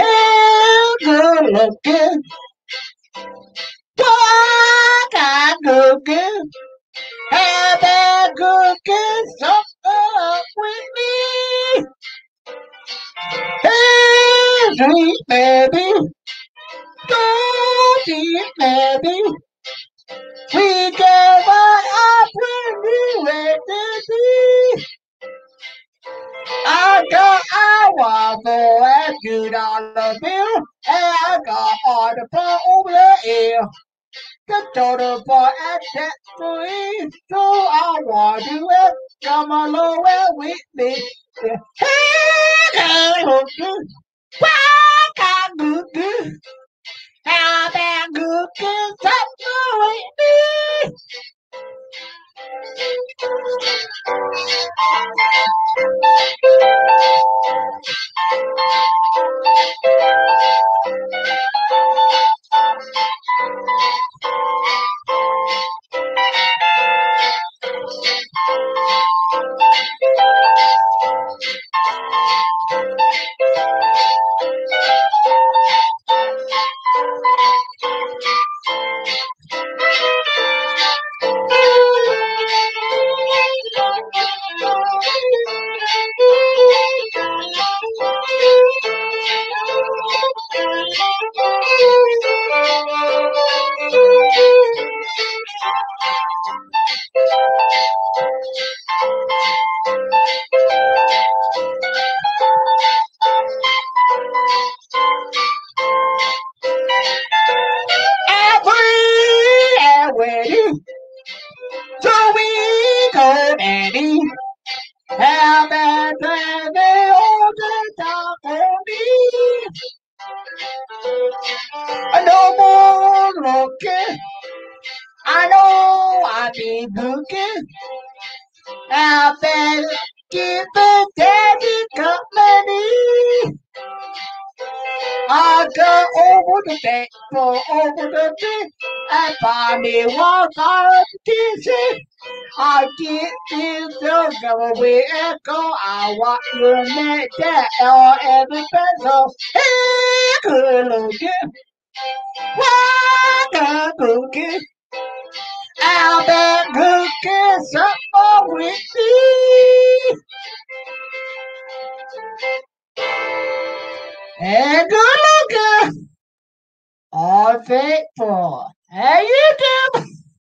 A good looking. Boy, got good, good. Have good, good stuff up with me. Hey, baby. Go deep, baby. We get All the phone over the. The total for a tax so I want to. Come along with me. Hey. Why can't you do? How that good we go daddy. Have that baby all the time for me. No more looking. I know I be looking. I better give the daddy company. I go over the deck, go over the deck, and me one competition. I get dog go we echo. I want you make that all every pencil. Hey, good looking. Looking? I'll be cooking something with me. Hey, good looking. All faithful. Hey, you do.